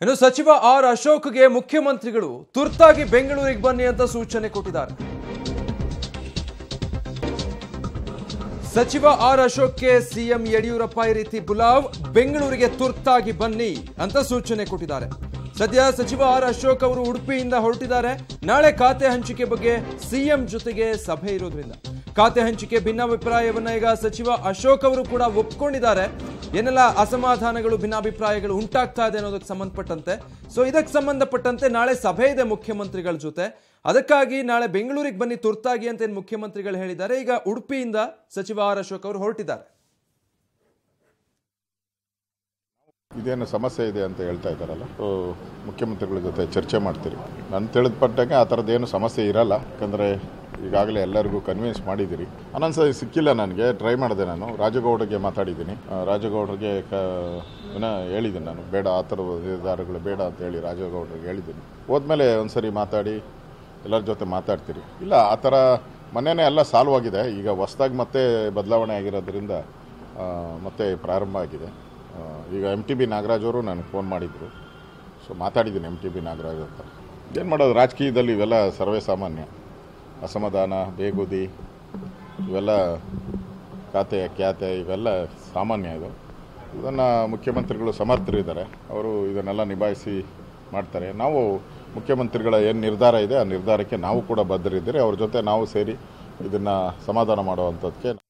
ಇನ್ನು ಸಚಿವ ಆರ್ ಅಶೋಕ್ಗೆ ಮುಖ್ಯಮಂತ್ರಿಗಳು ತುರ್ತಾಗಿ ಬೆಂಗಳೂರಿಗೆ ಬನ್ನಿ ಅಂತ ಸೂಚನೆ ಕೊಟ್ಟಿದ್ದಾರೆ. ಸಚಿವ ಆರ್ ಅಶೋಕ್ಗೆ ಸಿಎಂ ಯಡಿಯೂರಪ್ಪ ಈ ರೀತಿ ಬುಲಾವ್ ಬೆಂಗಳೂರಿಗೆ ತುರ್ತಾಗಿ ಬನ್ನಿ ಅಂತ ಸೂಚನೆ ಕೊಟ್ಟಿದ್ದಾರೆ. ಸದ್ಯ ಸಚಿವ ಆರ್ ಅಶೋಕ್ ಅವರು ಉಡುಪಿಯಿಂದ ಹೊರಟಿದ್ದಾರೆ. ನಾಳೆ ಖಾತೆ ಹಂಚಿಕೆ ಬಗ್ಗೆ ಸಿಎಂ ಜೊತೆಗೆ ಸಭೆ ಇರೋದ್ರಿಂದ. ಖಾತೆ ಹಂಚಿಕೆ ಭಿನ್ನಾಭಿಪ್ರಾಯವನ್ನ ಈಗ ಸಚಿವ ಅಶೋಕ್ ಅವರು ಕೂಡ ಒಪ್ಕೊಂಡಿದ್ದಾರೆ. ಏನೆಲ್ಲ ಅಸಮಾಧಾನಗಳು, ಭಿನ್ನಾಭಿಪ್ರಾಯಗಳು ಉಂಟಾಗ್ತಾ ಇದೆ ಅನ್ನೋದಕ್ಕೆ ಸಂಬಂಧಪಟ್ಟಂತೆ? ಸೊ ಇದಕ್ಕೆ ಸಂಬಂಧಪಟ್ಟಂತೆ ನಾಳೆ ಸಭೆ ಇದೆ ಮುಖ್ಯಮಂತ್ರಿಗಳ ಜೊತೆ. ಅದಕ್ಕಾಗಿ ನಾಳೆ ಬೆಂಗಳೂರಿಗೆ ಬನ್ನಿ, ತುರ್ತಾಗಿ ಅಂತ ಏನು ಮುಖ್ಯಮಂತ್ರಿಗಳು ಹೇಳಿದ್ದಾರೆ. ಈಗ ಉಡುಪಿಯಿಂದ ಸಚಿವ ಆರ್ ಅಶೋಕ್ ಅವರು ಹೊರಟಿದ್ದಾರೆ. ಇದೇನು ಸಮಸ್ಯೆ ಇದೆ ಅಂತ ಹೇಳ್ತಾ ಇದ್ದಾರಲ್ಲ? ಮುಖ್ಯಮಂತ್ರಿಗಳ ಜೊತೆ ಚರ್ಚೆ ಮಾಡ್ತೀರಿ. ನಾನು ತಿಳಿದ ಪಟ್ಟಂಗೆ ಆ ಥರದ್ದೇನು ಸಮಸ್ಯೆ ಇರಲ್ಲ. ಯಾಕಂದರೆ ಈಗಾಗಲೇ ಎಲ್ಲರಿಗೂ ಕನ್ವಿನ್ಸ್ ಮಾಡಿದ್ದೀರಿ. ಅನ್ನೊಂದ್ಸರಿ ಸಿಕ್ಕಿಲ್ಲ ನನಗೆ ಟ್ರೈ ಮಾಡಿದೆ ನಾನು. ರಾಜಗೌಡರಿಗೆ ಮಾತಾಡಿದ್ದೀನಿ. ರಾಜಗೌಡರಿಗೆ ಕ ಹೇಳಿದ್ದೀನಿ ನಾನು. ಬೇಡ, ಆ ಥರ ನಿರ್ಧಾರಗಳು ಬೇಡ ಅಂತ ಹೇಳಿ ರಾಜಗೌಡರಿಗೆ ಹೇಳಿದ್ದೀನಿ. ಹೋದ್ಮೇಲೆ ಒಂದ್ಸರಿ ಮಾತಾಡಿ, ಎಲ್ಲರ ಜೊತೆ ಮಾತಾಡ್ತೀರಿ. ಇಲ್ಲ, ಆ ಥರ ಮೊನ್ನೆನೇ ಎಲ್ಲ ಸಾಲ್ವ್ ಆಗಿದೆ. ಈಗ ಹೊಸ್ದಾಗಿ ಮತ್ತೆ ಬದಲಾವಣೆ ಆಗಿರೋದ್ರಿಂದ ಮತ್ತೆ ಪ್ರಾರಂಭ ಆಗಿದೆ. ಈಗ ಎಂ ಟಿ ಬಿ ನಾಗರಾಜ್ ಅವರು ನನಗೆ ಫೋನ್ ಮಾಡಿದರು. ಸೊ ಮಾತಾಡಿದ್ದೀನಿ ಎಂ ಟಿ ಬಿ ನಾಗರಾಜ್ ಅಂತ ಏನು ಮಾಡೋದು, ರಾಜಕೀಯದಲ್ಲಿ ಇವೆಲ್ಲ ಸರ್ವೇ ಸಾಮಾನ್ಯ. ಅಸಮಾಧಾನ, ಬೇಗುದಿ, ಇವೆಲ್ಲ ಖಾತೆ, ಖ್ಯಾತೆ, ಇವೆಲ್ಲ ಸಾಮಾನ್ಯ ಇದು. ಇದನ್ನು ಮುಖ್ಯಮಂತ್ರಿಗಳು ಸಮರ್ಥರಿದ್ದಾರೆ ಅವರು ಇದನ್ನೆಲ್ಲ ನಿಭಾಯಿಸಿ ಮಾಡ್ತಾರೆ. ನಾವು ಮುಖ್ಯಮಂತ್ರಿಗಳ ಏನು ನಿರ್ಧಾರ ಇದೆ, ಆ ನಿರ್ಧಾರಕ್ಕೆ ನಾವು ಕೂಡ ಬದ್ಧರಿದ್ದರೆ. ಅವ್ರ ಜೊತೆ ನಾವು ಸೇರಿ ಇದನ್ನು ಸಮಾಧಾನ ಮಾಡುವಂಥದ್ದಕ್ಕೆ